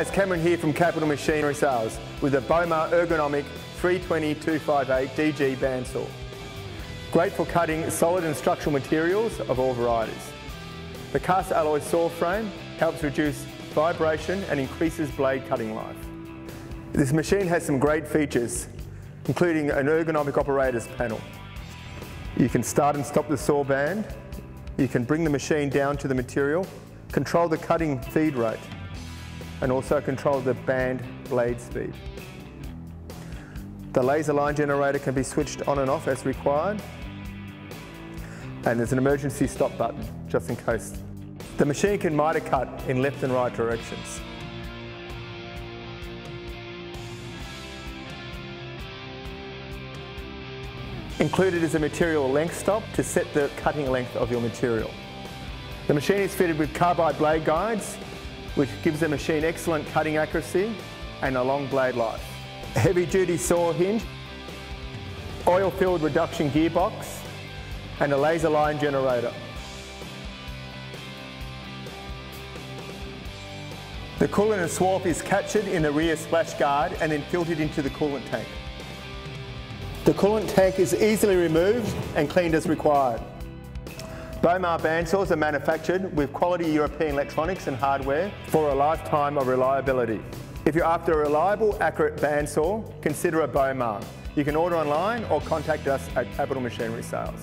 it's Cameron here from Capital Machinery Sales with the Bomar Ergonomic 320-258 DG bandsaw. Great for cutting solid and structural materials of all varieties. The cast alloy saw frame helps reduce vibration and increases blade cutting life. This machine has some great features, including an ergonomic operator's panel. You can start and stop the saw band, you can bring the machine down to the material, control the cutting feed rate, and also control the band blade speed. The laser line generator can be switched on and off as required. And there's an emergency stop button, just in case. The machine can miter cut in left and right directions. Included is a material length stop to set the cutting length of your material. The machine is fitted with carbide blade guides, which gives the machine excellent cutting accuracy and a long blade life. Heavy duty saw hinge, oil filled reduction gearbox, and a laser line generator. The coolant and swarf is captured in the rear splash guard and then filtered into the coolant tank. The coolant tank is easily removed and cleaned as required. Bomar bandsaws are manufactured with quality European electronics and hardware for a lifetime of reliability. If you're after a reliable, accurate bandsaw, consider a Bomar. You can order online or contact us at Capital Machinery Sales.